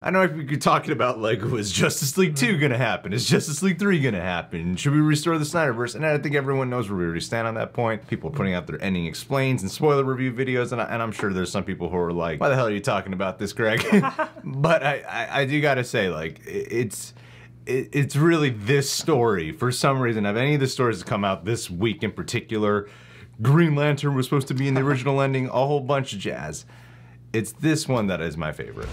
I know if you're talking about like, was Justice League 2 mm-hmm. gonna happen? Is Justice League 3 gonna happen? Should we restore the Snyderverse? And I think everyone knows where we already stand on that point. People are putting out their ending explains and spoiler review videos, and, I, and I'm sure there's some people who are like, why the hell are you talking about this, Greg? but I, I, I do gotta say, like, it's it's really this story. For some reason, of any of the stories that come out this week in particular, Green Lantern was supposed to be in the original ending, a whole bunch of jazz. It's this one that is my favorite.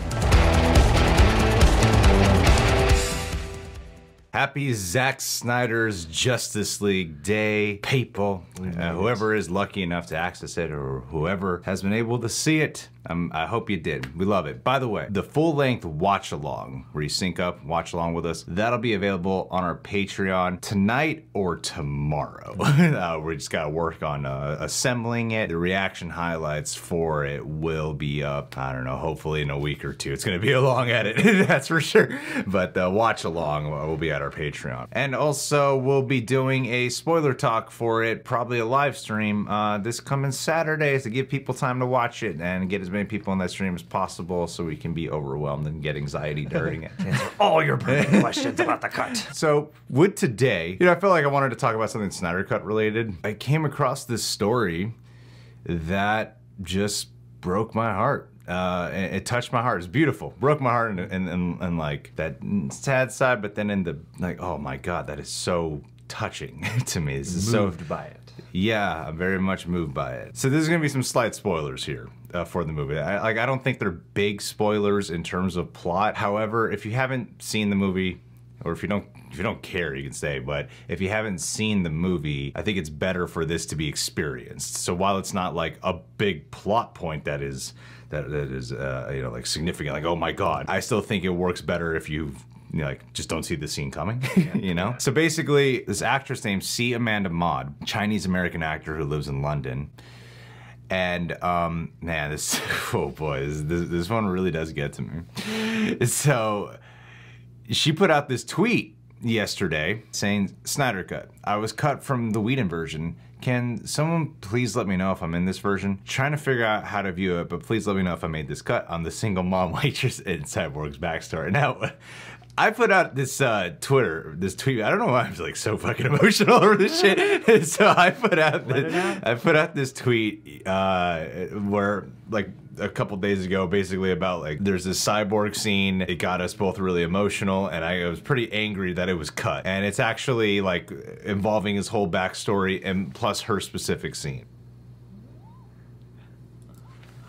Happy Zack Snyder's Justice League Day, people. Uh, whoever is lucky enough to access it or whoever has been able to see it, um, I hope you did. We love it. By the way, the full-length watch-along, where you sync up, watch along with us, that'll be available on our Patreon tonight or tomorrow. uh, we just gotta work on uh, assembling it. The reaction highlights for it will be up, I don't know, hopefully in a week or two. It's gonna be a long edit, that's for sure. But the watch-along will be at our Patreon. And also, we'll be doing a spoiler talk for it, probably a live stream, uh, this coming Saturday to give people time to watch it and get as people in that stream as possible so we can be overwhelmed and get anxiety during it. Answer all your burning questions about the cut. So with today, you know, I felt like I wanted to talk about something Snyder Cut related. I came across this story that just broke my heart. Uh, it, it touched my heart. It's beautiful. Broke my heart and and, and, and like that sad side, but then in the like, oh my god, that is so touching to me. This is so Moved by it. Yeah, I'm very much moved by it. So there's gonna be some slight spoilers here uh, for the movie. I, like I don't think they're big spoilers in terms of plot. However, if you haven't seen the movie, or if you don't if you don't care, you can say. But if you haven't seen the movie, I think it's better for this to be experienced. So while it's not like a big plot point that is that, that is uh, you know like significant, like oh my god, I still think it works better if you you know, like just don't see the scene coming, you know? So basically, this actress named C. Amanda Maud, Chinese American actor who lives in London. And um, man, this oh boy, this, this, this one really does get to me. So she put out this tweet yesterday saying, Snyder cut. I was cut from the Whedon version. Can someone please let me know if I'm in this version? Trying to figure out how to view it, but please let me know if I made this cut on the single mom waitress in Cyborg's backstory. Now, I put out this uh, Twitter, this tweet. I don't know why I'm like so fucking emotional over this shit. so I put out, this. I put out this tweet uh, where like a couple days ago, basically about like there's this cyborg scene. It got us both really emotional, and I was pretty angry that it was cut. And it's actually like involving his whole backstory and plus her specific scene.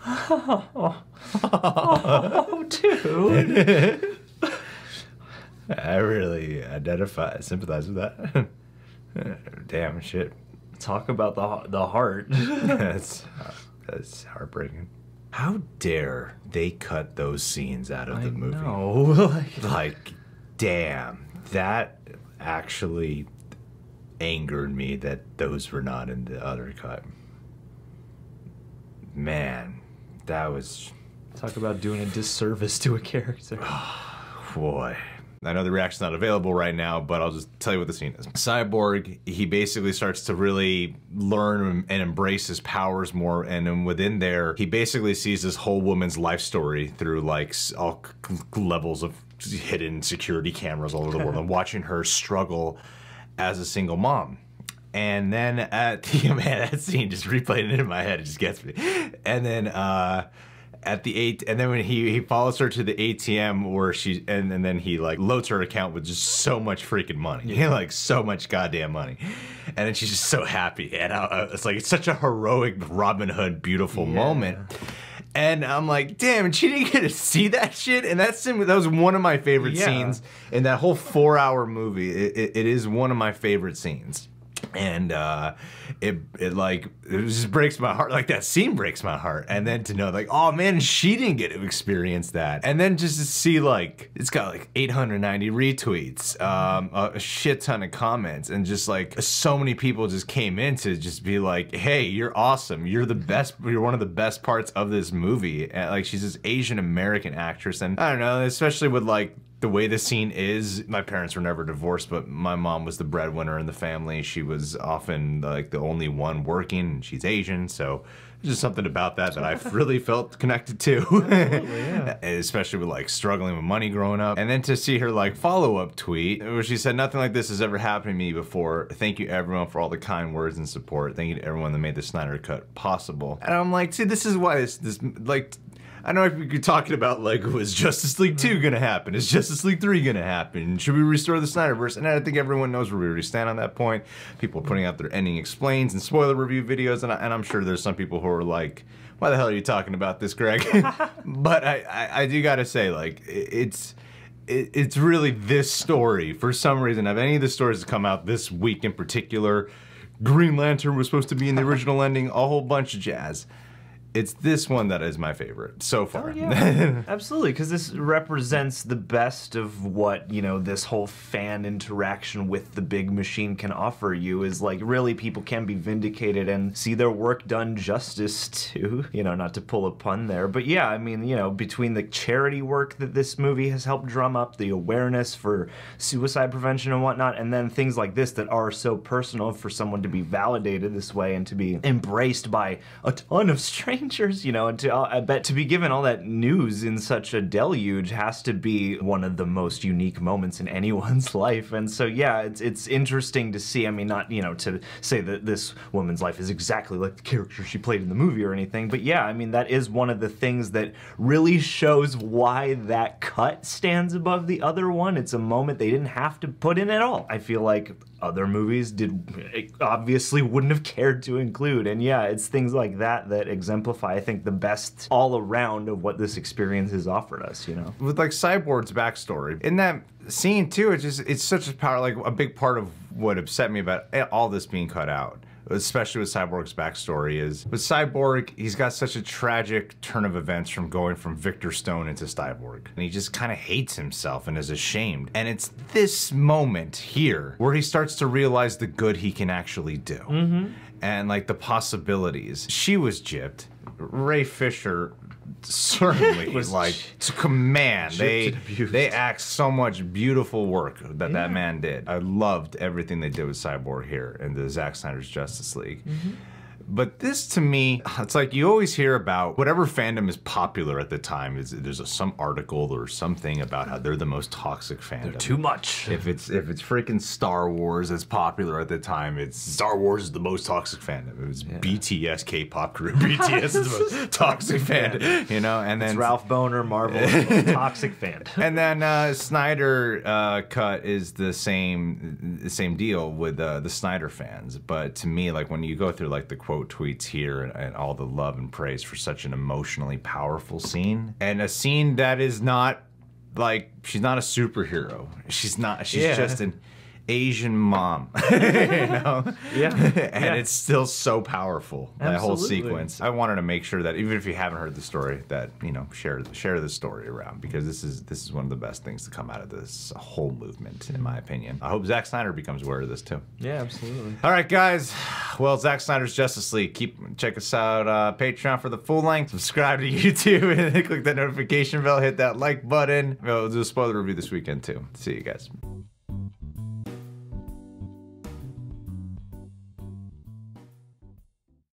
oh, oh, Oh, dude. I really identify, sympathize with that. Damn shit. Talk about the the heart. that's that's heartbreaking. How dare they cut those scenes out of the movie? No. Like, damn, that actually angered me that those were not in the other cut. Man, that was Talk about doing a disservice to a character. boy. I know the reaction's not available right now, but I'll just tell you what the scene is. Cyborg, he basically starts to really learn and embrace his powers more, and then within there, he basically sees this whole woman's life story through like all c- levels of hidden security cameras all over the world, and watching her struggle as a single mom. And then at the man, that scene just replaying it in my head, it just gets me. And then uh at the eight and then when he he follows her to the ATM where she and, and then he like loads her account with just so much freaking money. like so much goddamn money. And then she's just so happy. And uh, it's like it's such a heroic Robin Hood beautiful moment. And I'm like, damn, she didn't get to see that shit. And that's that was one of my favorite Yeah. scenes in that whole four hour movie. It, it, it is one of my favorite scenes. And uh, it it like it just breaks my heart. Like that scene breaks my heart. And then to know like, oh man, she didn't get to experience that. And then just to see like it's got like 890 retweets, um, a shit ton of comments, and just like so many people just came in to just be like, hey, you're awesome. You're the best. You're one of the best parts of this movie. And like she's this Asian American actress, and I don't know, especially with like the way the scene is, my parents were never divorced, but my mom was the breadwinner in the family. She was often like the only one working, and she's Asian, so there's just something about that that I've really felt connected to. yeah. Especially with like struggling with money growing up. And then to see her like follow up tweet where she said, Nothing like this has ever happened to me before. Thank you everyone for all the kind words and support. Thank you to everyone that made the Snyder Cut possible. And I'm like, see, this is why this, this like, I know if you're talking about like was Justice League 2 mm-hmm. gonna happen? Is Justice League 3 gonna happen? Should we restore the Snyderverse? And I think everyone knows where we already stand on that point. People are putting out their ending explains and spoiler review videos, and, I, and I'm sure there's some people who are like, why the hell are you talking about this, Greg? but I, I, I do gotta say, like, it- it's it, it's really this story for some reason. Of any of the stories that come out this week in particular, Green Lantern was supposed to be in the original ending, a whole bunch of jazz. It's this one that is my favorite so far. Oh, yeah. Absolutely, because this represents the best of what, you know, this whole fan interaction with the big machine can offer you is like really people can be vindicated and see their work done justice to, you know, not to pull a pun there. But yeah, I mean, you know, between the charity work that this movie has helped drum up, the awareness for suicide prevention and whatnot, and then things like this that are so personal for someone to be validated this way and to be embraced by a ton of strangers, you know, and to, I uh, bet to be given all that news in such a deluge has to be one of the most unique moments in anyone's life. And so, yeah, it's it's interesting to see. I mean, not you know to say that this woman's life is exactly like the character she played in the movie or anything, but yeah, I mean that is one of the things that really shows why that cut stands above the other one. It's a moment they didn't have to put in at all. I feel like other movies did obviously wouldn't have cared to include and yeah it's things like that that exemplify i think the best all around of what this experience has offered us you know with like Cyborg's backstory in that scene too, it's just it's such a power like a big part of what upset me about eh, all this being cut out. Especially with Cyborg's backstory is with Cyborg, he's got such a tragic turn of events from going from Victor Stone into Cyborg. And he just kind of hates himself and is ashamed. And it's this moment here where he starts to realize the good he can actually do. Mm-hmm. And like the possibilities. She was gypped. Ray Fisher certainly was like to command. They they act so much beautiful work that that man did. I loved everything they did with Cyborg here in the Zack Snyder's Justice League. But this to me, it's like you always hear about whatever fandom is popular at the time. Is there's a, some article or something about how they're the most toxic fandom. too much If it's if it's freaking Star Wars that's popular at the time, it's Star Wars is the most toxic fandom. It was BTS K-pop group. BTS is the most toxic fandom. You know, and then ralph boner marvel toxic fandom. and then uh, Snyder uh, cut is the same the same deal with uh, the Snyder fans. But to me, like when you go through like the quote tweets here and, and all the love and praise for such an emotionally powerful scene, and a scene that is not like she's not a superhero. She's not. She's Yeah. just an Asian mom. you know? Yeah. and Yeah. it's still so powerful that whole sequence. I wanted to make sure that even if you haven't heard the story, that you know share share the story around because this is this is one of the best things to come out of this whole movement, in my opinion. I hope Zack Snyder becomes aware of this too. yeah absolutely All right, guys. Well, Zack Snyder's Justice League. Keep check us out uh, Patreon for the full length. Subscribe to YouTube and click that notification bell. Hit that like button. We'll do a spoiler review this weekend too. See you guys.